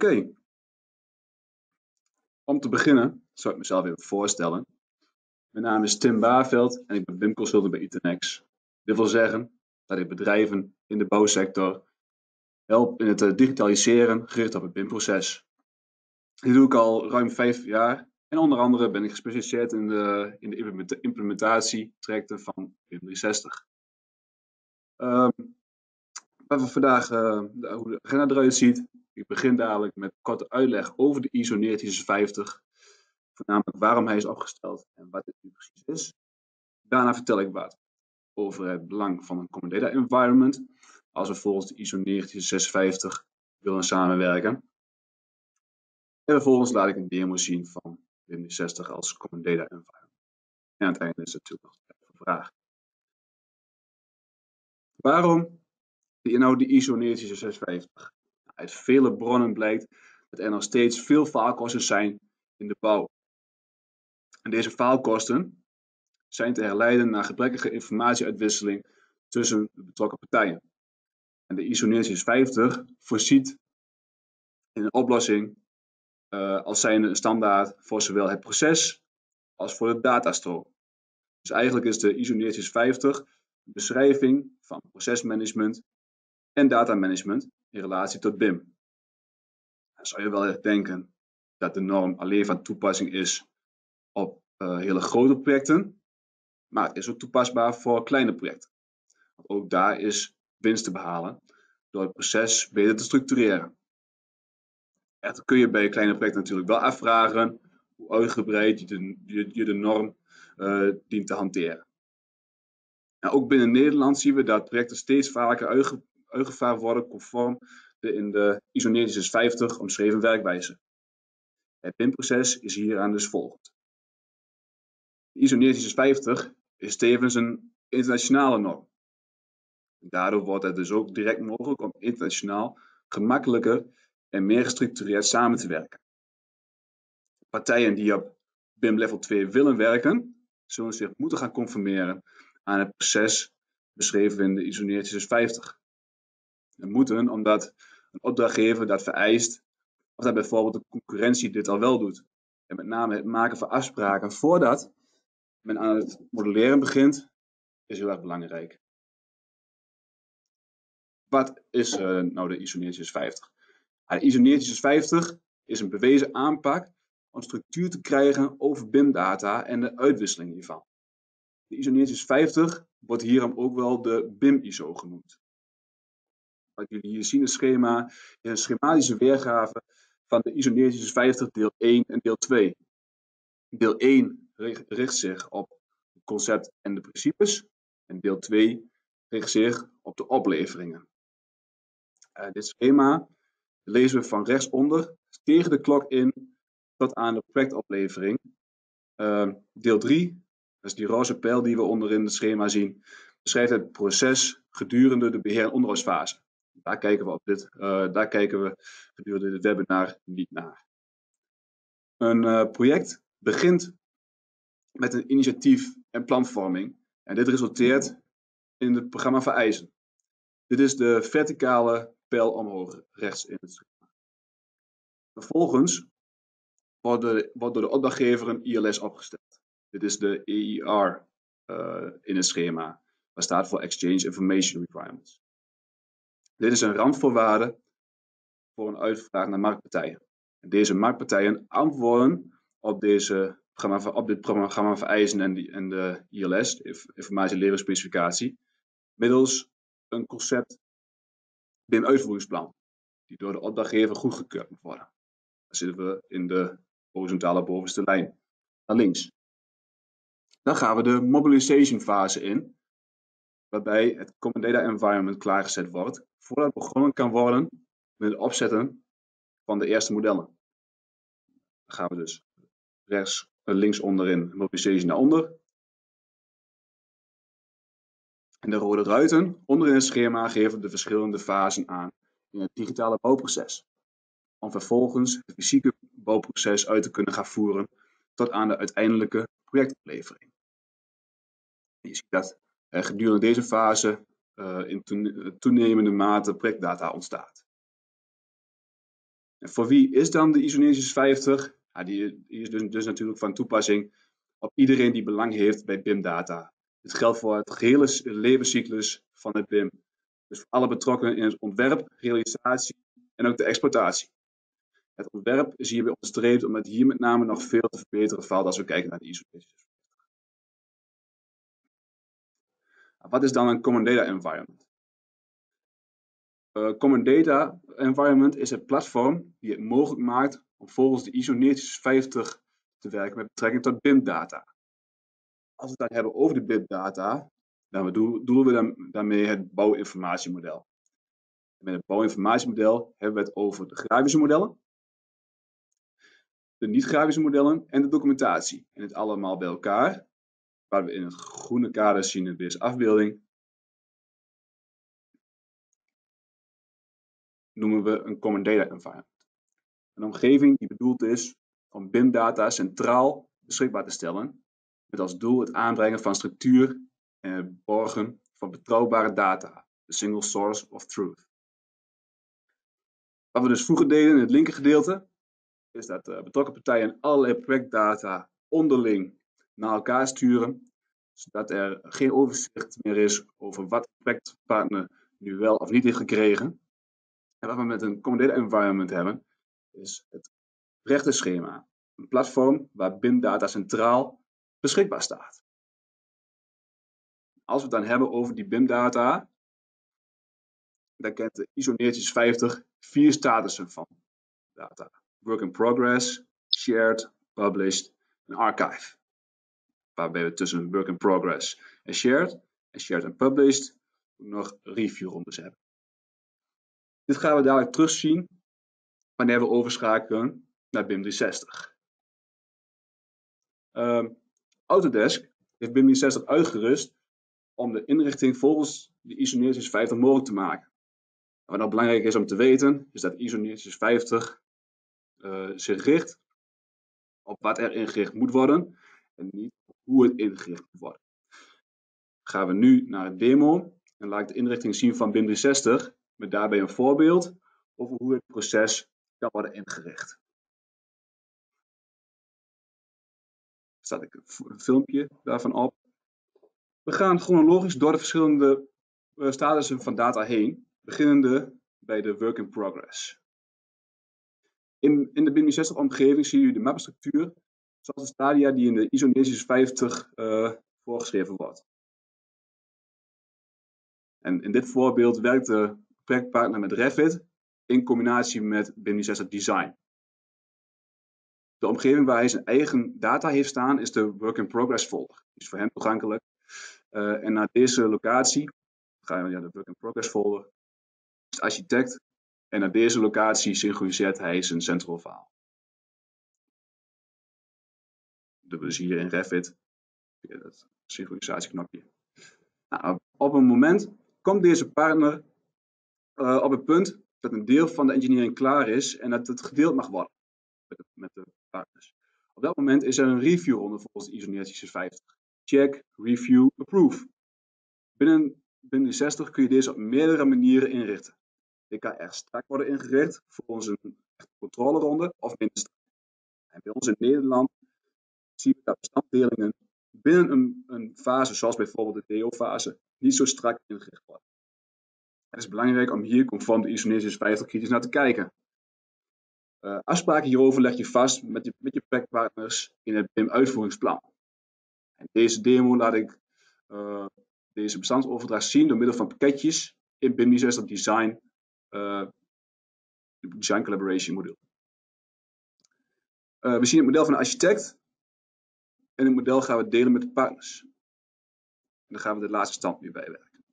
Oké. Om te beginnen zou ik mezelf even voorstellen. Mijn naam is Tim Baarveld en ik ben BIM consultant bij Itenex. Dit wil zeggen dat ik bedrijven in de bouwsector help in het eh, digitaliseren gericht op het BIM-proces. Dit doe ik al ruim vijf jaar en onder andere ben ik gespecialiseerd in de, in de implementatietrajecten van BIM 360. Um, wat we vandaag, uh, hoe de agenda eruit ziet. Ik begin dadelijk met een korte uitleg over de ISO 1950. Voornamelijk waarom hij is opgesteld en wat dit nu precies is. Daarna vertel ik wat over het belang van een Common Data Environment. Als we volgens de ISO 1956 willen samenwerken. En vervolgens laat ik een demo zien van WIM 60 als Common Data Environment. En aan het einde is natuurlijk nog een vraag. Waarom nou de ISO 1956? Uit vele bronnen blijkt dat er nog steeds veel faalkosten zijn in de bouw. En deze faalkosten zijn te herleiden naar gebrekkige informatieuitwisseling tussen de betrokken partijen. En de ISO 1950 voorziet in een oplossing uh, als zijnde een standaard voor zowel het proces als voor de datastroom. Dus eigenlijk is de ISO 1950 een beschrijving van procesmanagement en datamanagement in relatie tot BIM. Dan zou je wel denken dat de norm alleen van toepassing is op uh, hele grote projecten, maar het is ook toepasbaar voor kleine projecten. Want ook daar is winst te behalen door het proces beter te structureren. Echter kun je bij kleine projecten natuurlijk wel afvragen hoe uitgebreid je de, je, de norm uh, dient te hanteren. Nou, ook binnen Nederland zien we dat projecten steeds vaker uitgevaardigd worden conform de in de ISO 9050 omschreven werkwijze. Het BIM-proces is hieraan dus volgend. De ISO 9050 is tevens een internationale norm. Daardoor wordt het dus ook direct mogelijk om internationaal gemakkelijker en meer gestructureerd samen te werken. Partijen die op BIM level 2 willen werken, zullen zich moeten gaan conformeren aan het proces beschreven in de ISO 9050 moeten, omdat een opdrachtgever dat vereist, of dat bijvoorbeeld de concurrentie dit al wel doet. En met name het maken van afspraken voordat men aan het modelleren begint, is heel erg belangrijk. Wat is uh, nou de ISO 50? De ISO 50 is een bewezen aanpak om structuur te krijgen over BIM-data en de uitwisseling hiervan. De ISO 50 wordt hierom ook wel de BIM-ISO genoemd wat jullie hier zien, het schema, een schematische weergave van de ISO 50 deel 1 en deel 2. Deel 1 richt zich op het concept en de principes. En deel 2 richt zich op de opleveringen. Uh, dit schema lezen we van rechtsonder tegen de klok in tot aan de projectoplevering. Uh, deel 3, dat is die roze pijl die we onderin het schema zien, beschrijft het proces gedurende de beheer- en onderhoudsfase. Daar kijken we, op dit, uh, daar kijken we gedurende dit webinar niet naar. Een uh, project begint met een initiatief en planvorming. En dit resulteert in het programma vereisen. Dit is de verticale pijl omhoog rechts in het schema. Vervolgens wordt, door de opdrachtgever een ILS opgesteld. Dit is de EIR uh, in het schema. Dat staat voor Exchange Information Requirements. Dit is een randvoorwaarde voor een uitvraag naar marktpartijen. Deze marktpartijen antwoorden op, deze programma, op dit programma vereisen en, en de ILS, informatie middels een concept BIM uitvoeringsplan, die door de opdrachtgever goedgekeurd moet worden. Dan zitten we in de horizontale bovenste lijn naar links. Dan gaan we de mobilization fase in, waarbij het Common Data Environment klaargezet wordt voordat begonnen kan worden met het opzetten van de eerste modellen. Dan gaan we dus rechts, eh, links onderin, mobilisation naar onder. En de rode ruiten onderin het schema geven de verschillende fasen aan in het digitale bouwproces. Om vervolgens het fysieke bouwproces uit te kunnen gaan voeren tot aan de uiteindelijke projectoplevering. Je ziet dat gedurende deze fase in toenemende mate projectdata ontstaat. En voor wie is dan de ISO 9050? Ja, die, is dus, dus, natuurlijk van toepassing op iedereen die belang heeft bij BIM-data. Dit geldt voor het gehele levenscyclus van het BIM. Dus voor alle betrokkenen in het ontwerp, realisatie en ook de exploitatie. Het ontwerp is hierbij onderstreept omdat hier met name nog veel te verbeteren valt als we kijken naar de ISO Wat is dan een Common Data Environment? Uh, Common Data Environment is het platform die het mogelijk maakt om volgens de ISO 9050 te werken met betrekking tot BIM-data. Als we het dan hebben over de BIM-data, dan bedoelen we daarmee het bouwinformatiemodel. met het bouwinformatiemodel hebben we het over de grafische modellen, de niet-grafische modellen en de documentatie. En het allemaal bij elkaar, waar we in het groene kader zien in deze afbeelding, noemen we een Common Data Environment. Een omgeving die bedoeld is om BIM-data centraal beschikbaar te stellen, met als doel het aanbrengen van structuur en borgen van betrouwbare data, de single source of truth. Wat we dus vroeger deden in het linker gedeelte, is dat uh, betrokken partijen allerlei projectdata onderling naar elkaar sturen, zodat er geen overzicht meer is over wat de projectpartner nu wel of niet heeft gekregen. En wat we met een Common Data Environment hebben, is het rechtenschema. Een platform waar BIM-data centraal beschikbaar staat. Als we het dan hebben over die BIM-data, dan kent de ISO 9050 vier statussen van data. Work in progress, shared, published en archive. Waarbij we tussen work in progress en shared en shared en published nog review rondes hebben. Dit gaan we dadelijk terugzien wanneer we overschakelen naar BIM 360. Um, Autodesk heeft BIM 360 uitgerust om de inrichting volgens de ISO 9050 mogelijk te maken. Wat belangrijk is om te weten, is dat ISO 9050 uh, zich richt op wat er ingericht moet worden en niet hoe het ingericht moet worden. Gaan we nu naar het demo en laat ik de inrichting zien van BIM 360 met daarbij een voorbeeld over hoe het proces kan worden ingericht. Staat ik een filmpje daarvan op. We gaan chronologisch door de verschillende uh, statussen van data heen, beginnende bij de work in progress. In, in de BIM 60 omgeving zie je de mappenstructuur zoals de stadia die in de ISO 9050 uh, voorgeschreven wordt. En in dit voorbeeld werkt de projectpartner met Revit in combinatie met BIM 60 Design. De omgeving waar hij zijn eigen data heeft staan is de Work in Progress folder. Die is voor hem toegankelijk. Uh, en naar deze locatie ga je naar de Work in Progress folder. Is de architect. En naar deze locatie synchroniseert hij zijn central file. Is hier in Revit. Dat synchronisatieknopje. Nou, op een moment komt deze partner uh, op het punt dat een deel van de engineering klaar is en dat het gedeeld mag worden met de, partners. Op dat moment is er een review ronde volgens ISO 9050. Check, review, approve. Binnen, binnen 60 kun je deze op meerdere manieren inrichten. Dit kan erg strak worden ingericht volgens een controleronde of minder strak. En bij ons in Nederland zien we dat bestandddelingen binnen een, een fase, zoals bijvoorbeeld de DO-fase, niet zo strak ingericht worden. Het is belangrijk om hier conform de ISO 9050 kritisch naar te kijken. Uh, afspraken hierover leg je vast met je, met je packpartners in het BIM-uitvoeringsplan. En deze demo laat ik uh, deze bestandsoverdracht zien door middel van pakketjes in BIM 60 Design, uh, Design Collaboration module. we zien het model van de architect en het model gaan we delen met de partners. En dan gaan we de laatste stand nu bijwerken.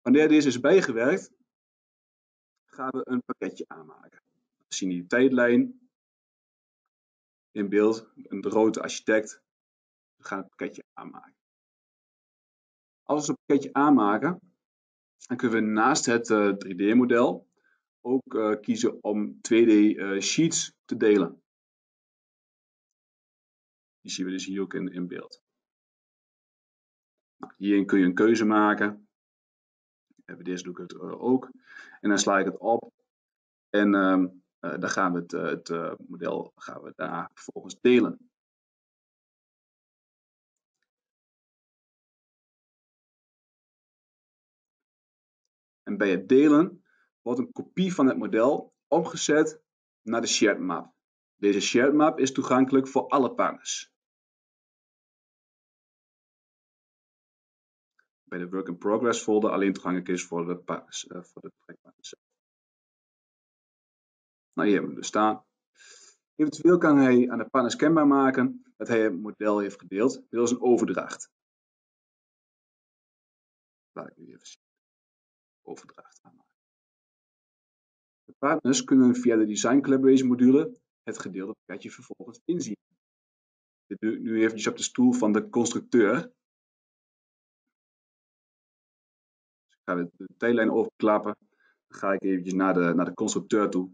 Wanneer deze is bijgewerkt, gaan we een pakketje aanmaken. We zien de tijdlijn in beeld, een rode architect. We gaan het pakketje aanmaken. Als we het pakketje aanmaken, dan kunnen we naast het 3D-model eh, ook uh, kiezen om 2D-sheets uh, te delen. Die zien we dus hier ook in, beeld. Hierin kun je een keuze maken Bij deze doe ik het ook. En dan sla ik het op. En ehm, dan gaan we het, het model gaan we daarna vervolgens delen. En bij het delen wordt een kopie van het model omgezet naar de shared map. Deze shared map is toegankelijk voor alle partners. Bij de work in progress folder alleen toegankelijk is voor de, partners, uh, voor de projectpartners. Nou, hier hebben we dus staan. Eventueel kan hij aan de partners kenbaar maken dat hij het model heeft gedeeld middels een overdracht. Laat ik nu even zien overdracht aanmaken. De partners kunnen via de Design Collaboration module het gedeelde pakketje vervolgens inzien. Dit nu, nu eventjes op de stoel van de constructeur. Dus ik ga de tijdlijn overklappen. Dan ga ik eventjes naar de, naar de constructeur toe.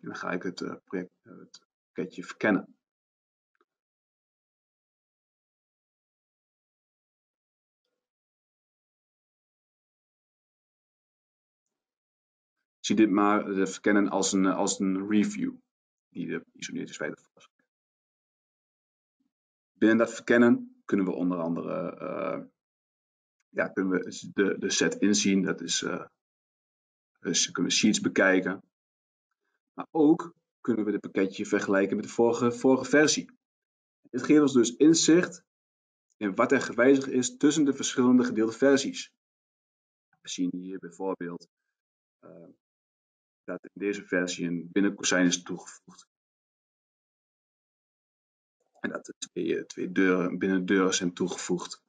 En dan ga ik het, uh, project, uh, het pakketje verkennen. zie dit maar uh, verkennen als een, als een review die de is verder Binnen dat verkennen kunnen we onder andere uh, ja, kunnen we de, de set inzien. Dat is, uh, dus kunnen we sheets bekijken. Maar ook kunnen we het pakketje vergelijken met de vorige, vorige versie. Dit geeft ons dus inzicht in wat er gewijzigd is tussen de verschillende gedeelde versies. We zien hier bijvoorbeeld uh, dat in deze versie een binnenkozijn is toegevoegd. En dat er twee, twee deuren, binnendeuren zijn toegevoegd.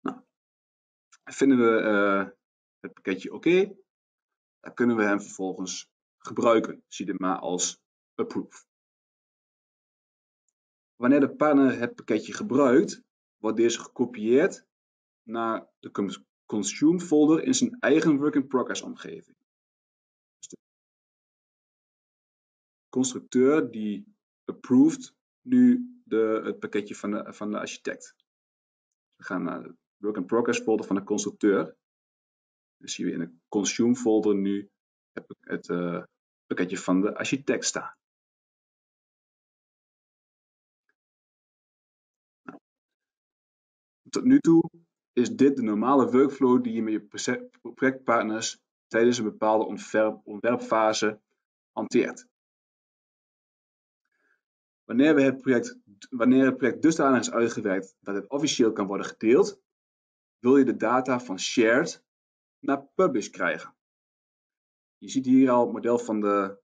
Nou, vinden we uh, het pakketje oké, dan kunnen we hem vervolgens gebruiken. Zie dit maar als approve. Wanneer de partner het pakketje gebruikt, wordt deze gekopieerd naar de consume folder in zijn eigen work-in-progress omgeving. Dus de constructeur die approved nu de, het pakketje van de, van de architect. We gaan naar de work-in-progress folder van de constructeur. Dan zien we in de consume folder nu het, het uh, pakketje van de architect staan. Tot nu toe is dit de normale workflow die je met je projectpartners tijdens een bepaalde ontwerp, ontwerpfase hanteert. Wanneer, we het project, wanneer het project dusdanig is uitgewerkt dat het officieel kan worden gedeeld, wil je de data van shared naar publish krijgen. Je ziet hier al het model van de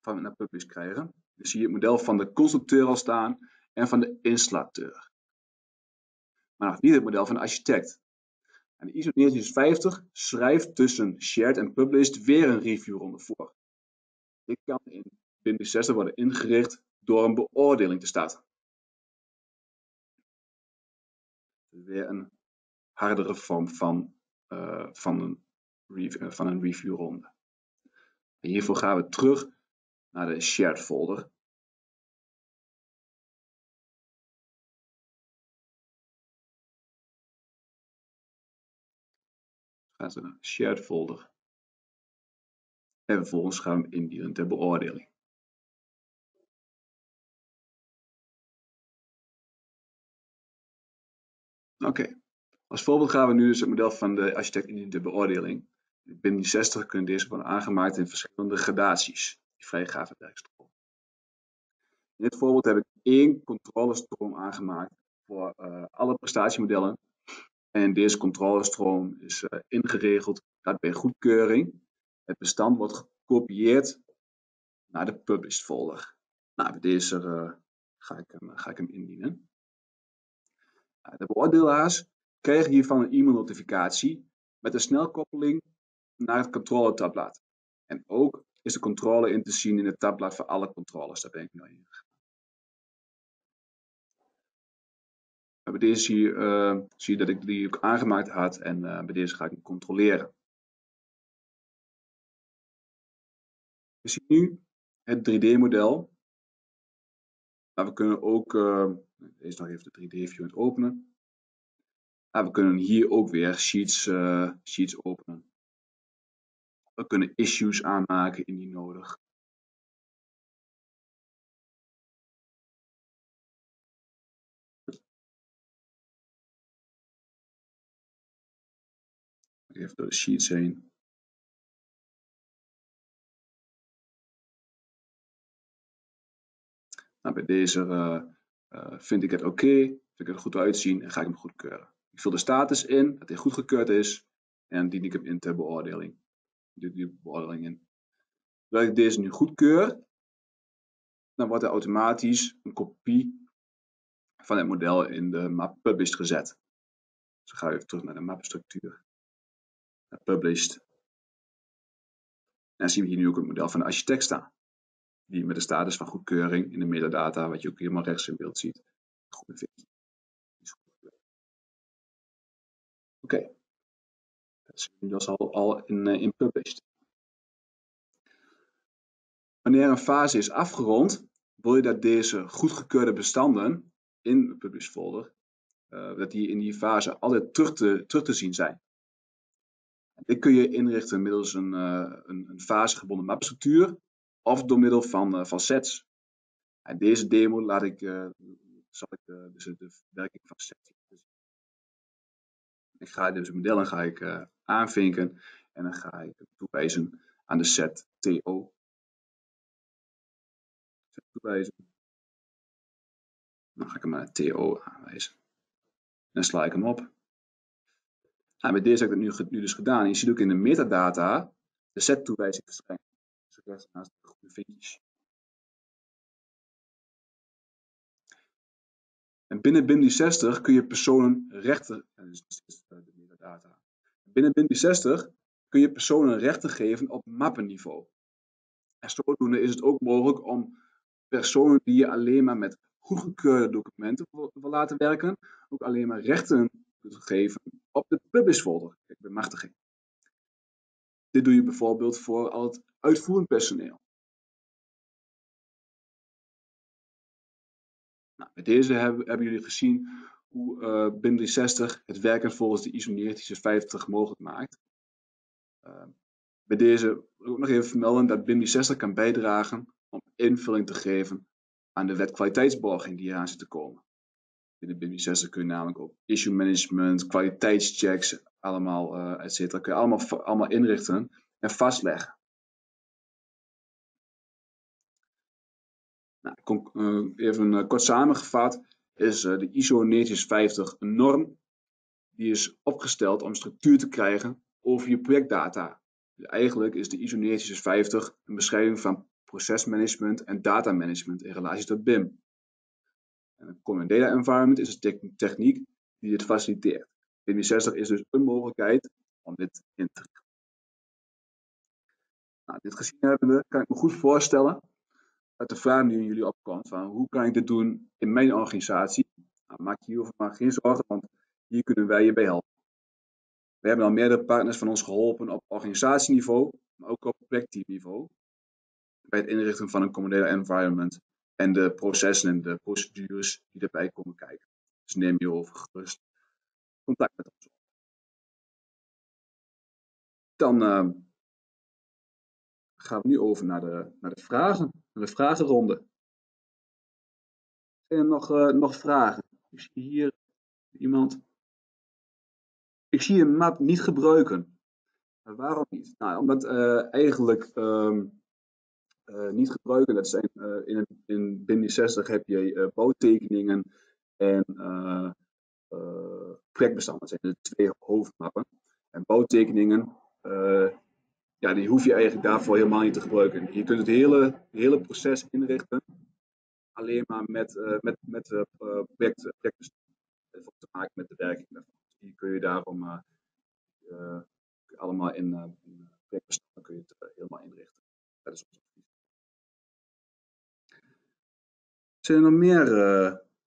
van naar publish krijgen. Dus zie je het model van de constructeur al staan en van de installateur maar niet het model van de architect. En de ISO 1950 schrijft tussen shared en published weer een reviewronde voor. Dit kan in BIM 60 worden ingericht door een beoordeling te starten. Weer een hardere vorm van, uh, van, een, review, van een reviewronde. hiervoor gaan we terug naar de shared folder naar Shared folder. En vervolgens gaan we indienen ter beoordeling. Oké, als voorbeeld gaan we nu dus het model van de architect indienen ter beoordeling. Binnen die 60 kunnen deze worden aangemaakt in verschillende gradaties, die vrijgave werkstroom. In dit voorbeeld heb ik één controlestroom aangemaakt voor uh, alle prestatiemodellen en deze controlestroom is uh, ingeregeld dat bij goedkeuring het bestand wordt gekopieerd naar de published folder. Nou, bij deze uh, ga, ik hem, ga ik hem indienen. Uh, de beoordelaars krijgen hiervan een e-mailnotificatie met een snelkoppeling naar het controle-tabblad. En ook is de controle in te zien in het tabblad voor alle controles. Daar ben ik nu in bij deze zie je, uh, zie je dat ik die ook aangemaakt had en uh, bij deze ga ik hem controleren. We zien nu het 3D-model. Maar we kunnen ook, uh, deze nog even de 3D-view openen. Maar we kunnen hier ook weer sheets, uh, sheets openen. We kunnen issues aanmaken indien nodig. Even door de sheets heen. Nou, bij deze uh, uh, vind ik het oké, okay, vind ik het goed uitzien en ga ik hem goedkeuren. Ik vul de status in, dat hij goedgekeurd is en dien ik hem in ter beoordeling. Ik die beoordeling in. Terwijl ik deze nu goedkeur, dan wordt er automatisch een kopie van het model in de map published gezet. Dus we gaan even terug naar de mapstructuur. Published. Dan zien we hier nu ook het model van de architect staan die met de status van goedkeuring in de metadata, wat je ook helemaal rechts in beeld ziet, goed. Oké, dat is inmiddels al, al in, uh, in published. Wanneer een fase is afgerond, wil je dat deze goedgekeurde bestanden in de publish folder, uh, dat die in die fase altijd terug te, terug te zien zijn. Dit kun je inrichten middels een, uh, een, een fasegebonden mapstructuur of door middel van, van sets. En deze demo laat ik, uh, zal ik dus de werking van sets zien. Ik ga dus het model en ga ik aanvinken en dan ga ik toewijzen aan de set TO. Toewijzen. Dan ga ik hem naar TO aanwijzen. En dan sla ik hem op. Nou, met deze heb ik het nu, nu dus gedaan. Je ziet ook in de metadata de set toewijzing verschijnen rechts naast de vinkjes. En binnen BIM 60 kun je personen rechten, dus de metadata. Binnen BIM 60 kun je personen rechten geven op mappenniveau. En zodoende is het ook mogelijk om personen die je alleen maar met goedgekeurde documenten wil laten werken, ook alleen maar rechten te geven op de publish folder, kijk, bemachtiging. Dit doe je bijvoorbeeld voor al het uitvoerend personeel. Nou, met deze hebben, hebben, jullie gezien hoe uh, BIM 360 het werken volgens de ISO 9050 mogelijk maakt. Bij deze wil ik nog even vermelden dat BIM 360 kan bijdragen om invulling te geven aan de wet kwaliteitsborging die eraan zit te komen. Binnen BIM 360 kun je namelijk ook issue management, kwaliteitschecks, allemaal, uh, et cetera, kun je allemaal, allemaal inrichten en vastleggen. Nou, uh, even uh, kort samengevat is de ISO 9050 een norm die is opgesteld om structuur te krijgen over je projectdata. Dus eigenlijk is de ISO 9050 een beschrijving van procesmanagement en datamanagement in relatie tot BIM. En een Common Data Environment is een techniek die dit faciliteert. BIM 60 is dus een mogelijkheid om dit in te richten. Nou, dit gezien hebbende kan ik me goed voorstellen dat de vraag die in jullie opkomt van hoe kan ik dit doen in mijn organisatie? Nou, maak je hierover maar geen zorgen, want hier kunnen wij je bij helpen. We hebben al meerdere partners van ons geholpen op organisatieniveau, maar ook op projectteamniveau. Bij het inrichten van een common environment en de processen en de procedures die erbij komen kijken. Dus neem je over gerust contact met ons op. Dan uh, gaan we nu over naar de, naar de vragen, naar de vragenronde. Zijn er nog, uh, nog vragen? Ik zie hier iemand. Ik zie een map niet gebruiken. Waarom niet? Nou, omdat uh, eigenlijk um, uh, niet gebruiken, dat zijn in, in BIM 60 heb je bouwtekeningen en projectbestanden. Dat zijn de twee hoofdmappen. En bouwtekeningen ja, die hoef je eigenlijk daarvoor helemaal niet te gebruiken. Je kunt het hele, hele proces inrichten alleen maar met, met, met project, projectbestuur. Dat heeft te maken met de werking daarvan. Die kun je daarom allemaal in, in projectbestuur kun je het helemaal inrichten. Dat is ons Zijn er nog meer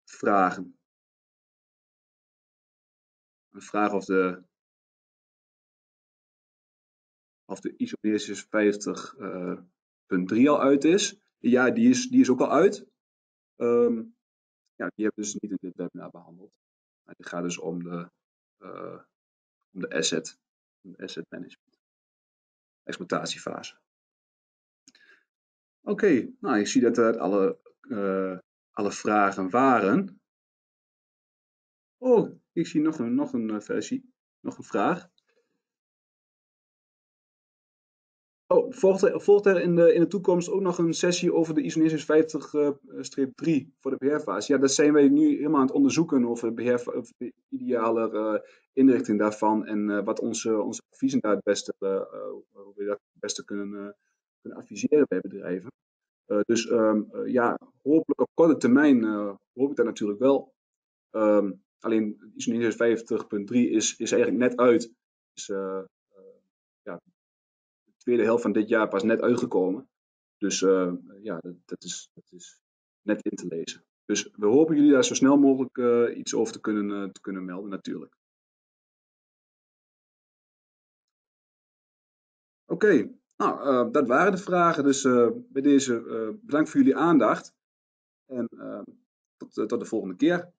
vragen? Een vraag of de of de ISO 50.3 uh, al uit is. Ja, die is, die is ook al uit. Ehm, ja, die hebben we dus niet in dit webinar behandeld. Maar het gaat dus om de, uh, om de asset, asset management, exploitatiefase. Oké, nou ik zie dat er alle, alle vragen waren. Oh, ik zie nog een, nog een versie, nog een vraag. Oh, volgt er, volgt er in, de, in de toekomst ook nog een sessie over de ISO 50-3 voor de beheerfase? Ja, dat zijn wij nu helemaal aan het onderzoeken over de, beheer, ideale uh, inrichting daarvan en wat onze, onze adviezen daar het beste, hoe we dat het beste kunnen, kunnen adviseren bij bedrijven. Dus um, ja, hopelijk op korte termijn hoop ik dat natuurlijk wel. Um, alleen ISO 50.3 is, is eigenlijk net uit. Dus, ja, tweede helft van dit jaar pas net uitgekomen. Dus ja, dat, dat, is, dat is net in te lezen. Dus we hopen jullie daar zo snel mogelijk iets over te kunnen, te kunnen melden, natuurlijk. Oké. Nou, dat waren de vragen. Dus bij deze bedankt voor jullie aandacht. En tot, tot de volgende keer.